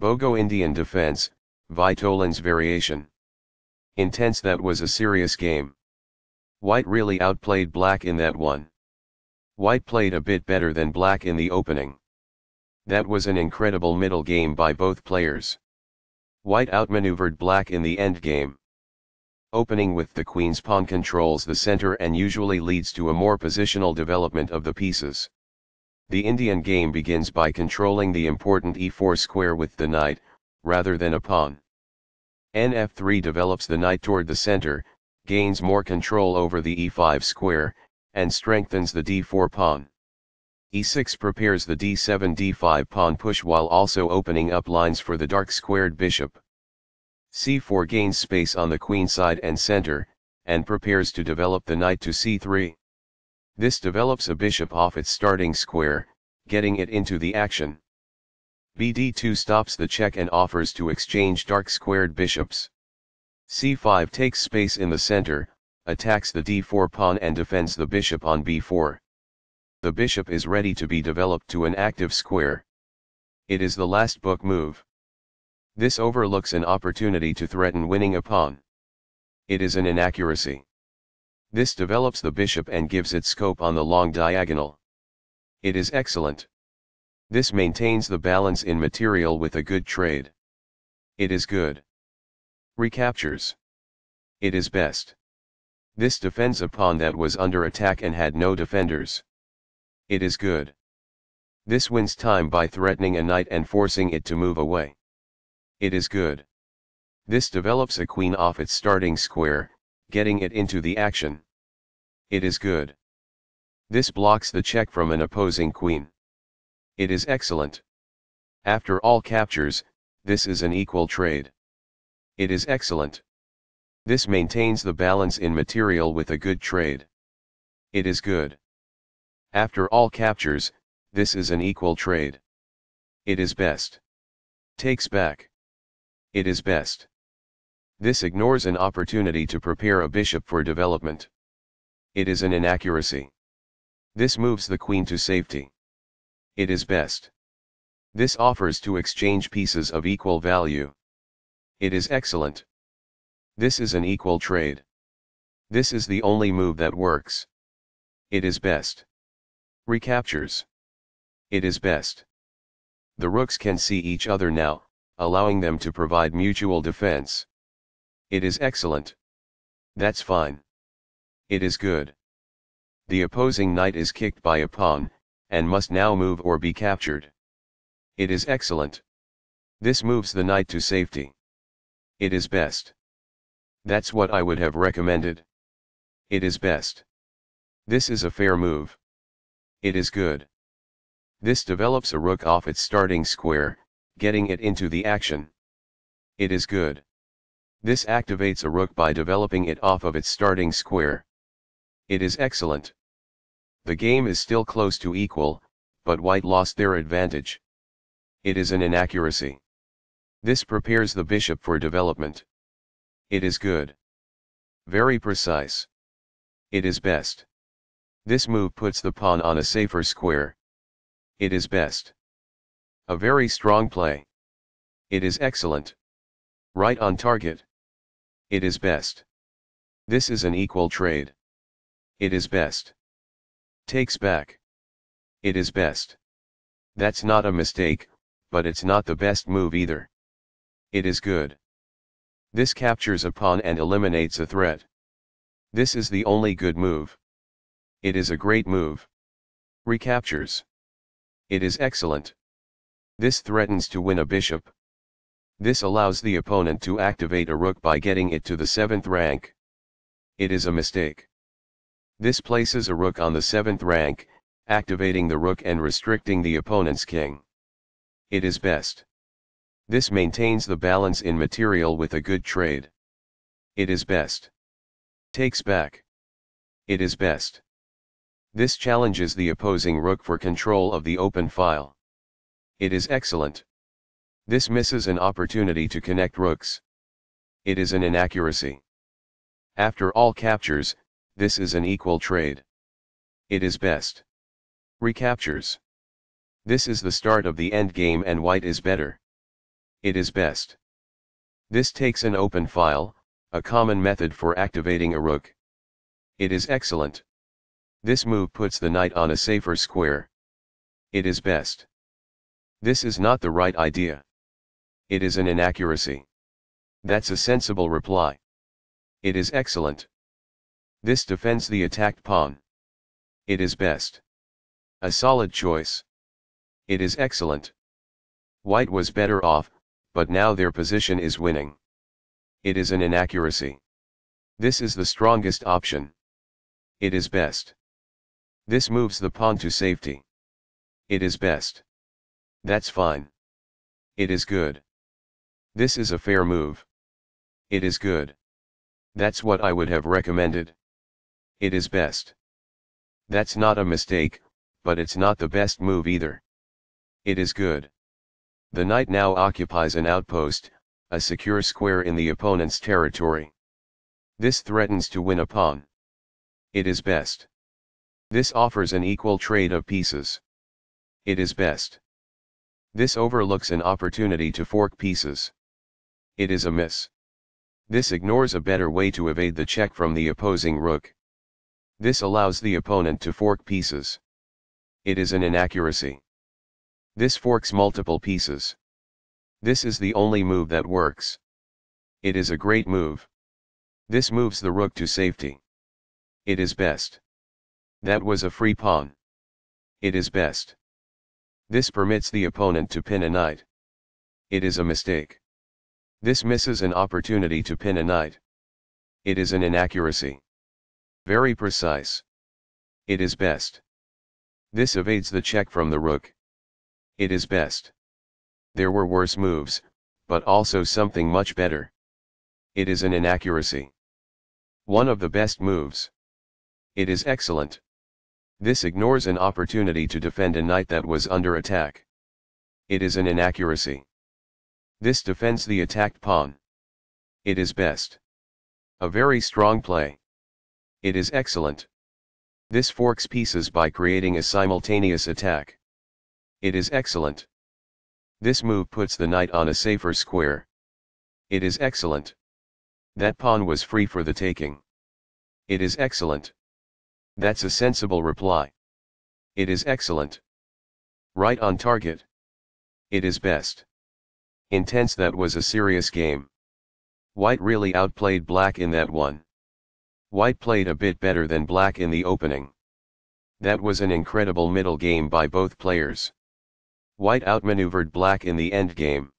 Bogo Indian defense, Vitolin's variation. Intense that was a serious game. White really outplayed black in that one. White played a bit better than black in the opening. That was an incredible middle game by both players. White outmaneuvered black in the endgame. Opening with the queen's pawn controls the center and usually leads to a more positional development of the pieces. The Indian game begins by controlling the important e4 square with the knight, rather than a pawn. nf3 develops the knight toward the center, gains more control over the e5 square, and strengthens the d4 pawn. e6 prepares the d7 d5 pawn push while also opening up lines for the dark squared bishop c4 gains space on the queen side and center, and prepares to develop the knight to c3. This develops a bishop off its starting square, getting it into the action. bd2 stops the check and offers to exchange dark squared bishops. c5 takes space in the center, attacks the d4 pawn and defends the bishop on b4. The bishop is ready to be developed to an active square. It is the last book move. This overlooks an opportunity to threaten winning a pawn. It is an inaccuracy. This develops the bishop and gives it scope on the long diagonal. It is excellent. This maintains the balance in material with a good trade. It is good. Recaptures. It is best. This defends a pawn that was under attack and had no defenders. It is good. This wins time by threatening a knight and forcing it to move away. It is good. This develops a queen off its starting square, getting it into the action. It is good. This blocks the check from an opposing queen. It is excellent. After all captures, this is an equal trade. It is excellent. This maintains the balance in material with a good trade. It is good. After all captures, this is an equal trade. It is best. Takes back. It is best. This ignores an opportunity to prepare a bishop for development. It is an inaccuracy. This moves the queen to safety. It is best. This offers to exchange pieces of equal value. It is excellent. This is an equal trade. This is the only move that works. It is best. Recaptures. It is best. The rooks can see each other now, allowing them to provide mutual defense. It is excellent. That's fine. It is good. The opposing knight is kicked by a pawn, and must now move or be captured. It is excellent. This moves the knight to safety. It is best. That's what I would have recommended. It is best. This is a fair move. It is good. This develops a rook off its starting square, getting it into the action. It is good. This activates a rook by developing it off of its starting square. It is excellent. The game is still close to equal, but white lost their advantage. It is an inaccuracy. This prepares the bishop for development. It is good. Very precise. It is best. This move puts the pawn on a safer square. It is best. A very strong play. It is excellent. Right on target. It is best. This is an equal trade. It is best. Takes back. It is best. That's not a mistake, but it's not the best move either. It is good. This captures a pawn and eliminates a threat. This is the only good move. It is a great move. Recaptures. It is excellent. This threatens to win a bishop. This allows the opponent to activate a rook by getting it to the 7th rank. It is a mistake. This places a rook on the 7th rank, activating the rook and restricting the opponent's king. It is best. This maintains the balance in material with a good trade. It is best. Takes back. It is best. This challenges the opposing rook for control of the open file. It is excellent. This misses an opportunity to connect rooks. It is an inaccuracy. After all captures, this is an equal trade. It is best. Recaptures. This is the start of the endgame and white is better. It is best. This takes an open file, a common method for activating a rook. It is excellent. This move puts the knight on a safer square. It is best. This is not the right idea. It is an inaccuracy. That's a sensible reply. It is excellent. This defends the attacked pawn. It is best. A solid choice. It is excellent. White was better off, but now their position is winning. It is an inaccuracy. This is the strongest option. It is best. This moves the pawn to safety. It is best. That's fine. It is good. This is a fair move. It is good. That's what I would have recommended. It is best. That's not a mistake, but it's not the best move either. It is good. The knight now occupies an outpost, a secure square in the opponent's territory. This threatens to win a pawn. It is best. This offers an equal trade of pieces. It is best. This overlooks an opportunity to fork pieces. It is a miss. This ignores a better way to evade the check from the opposing rook. This allows the opponent to fork pieces. It is an inaccuracy. This forks multiple pieces. This is the only move that works. It is a great move. This moves the rook to safety. It is best. That was a free pawn. It is best. This permits the opponent to pin a knight. It is a mistake. This misses an opportunity to pin a knight. It is an inaccuracy. Very precise. It is best. This evades the check from the rook. It is best. There were worse moves, but also something much better. It is an inaccuracy. One of the best moves. It is excellent. This ignores an opportunity to defend a knight that was under attack. It is an inaccuracy. This defends the attacked pawn. It is best. A very strong play. It is excellent. This forks pieces by creating a simultaneous attack. It is excellent. This move puts the knight on a safer square. It is excellent. That pawn was free for the taking. It is excellent. That's a sensible reply. It is excellent. Right on target. It is best. Intense that was a serious game. White really outplayed black in that one. White played a bit better than black in the opening. That was an incredible middle game by both players. White outmaneuvered black in the endgame.